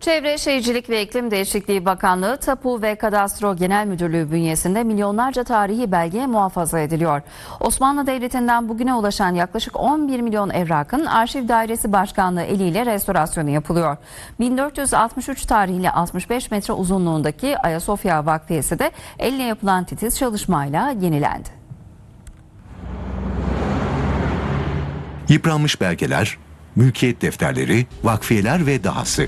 Çevre Şehircilik ve İklim Değişikliği Bakanlığı Tapu ve Kadastro Genel Müdürlüğü bünyesinde milyonlarca tarihi belge muhafaza ediliyor. Osmanlı Devleti'nden bugüne ulaşan yaklaşık 11 milyon evrakın Arşiv Dairesi Başkanlığı eliyle restorasyonu yapılıyor. 1463 tarihli 65 metre uzunluğundaki Ayasofya Vakfiyesi de elle yapılan titiz çalışmayla yenilendi. Yıpranmış belgeler, mülkiyet defterleri, vakfiyeler ve dahası.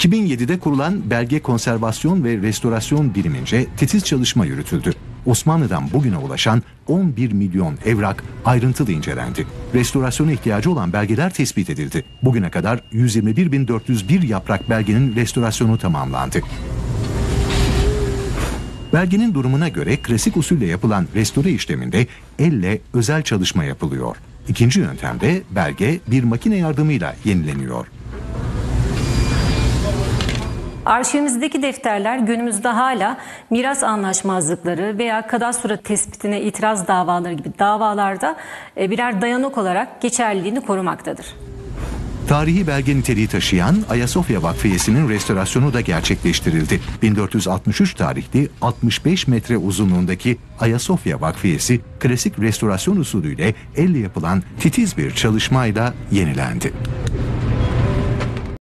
2007'de kurulan Belge Konservasyon ve Restorasyon Birimince titiz çalışma yürütüldü. Osmanlı'dan bugüne ulaşan 11 milyon evrak ayrıntılı incelendi. Restorasyona ihtiyacı olan belgeler tespit edildi. Bugüne kadar 121.401 yaprak belgenin restorasyonu tamamlandı. Belgenin durumuna göre klasik usulle yapılan restore işleminde elle özel çalışma yapılıyor. İkinci yöntemde belge bir makine yardımıyla yenileniyor. Arşivimizdeki defterler günümüzde hala miras anlaşmazlıkları veya kadastro tespitine itiraz davaları gibi davalarda e, birer dayanak olarak geçerliliğini korumaktadır. Tarihi belge niteliği taşıyan Ayasofya Vakfiyesi'nin restorasyonu da gerçekleştirildi. 1463 tarihli 65 metre uzunluğundaki Ayasofya Vakfiyesi klasik restorasyon usulüyle elle yapılan titiz bir çalışmayla yenilendi.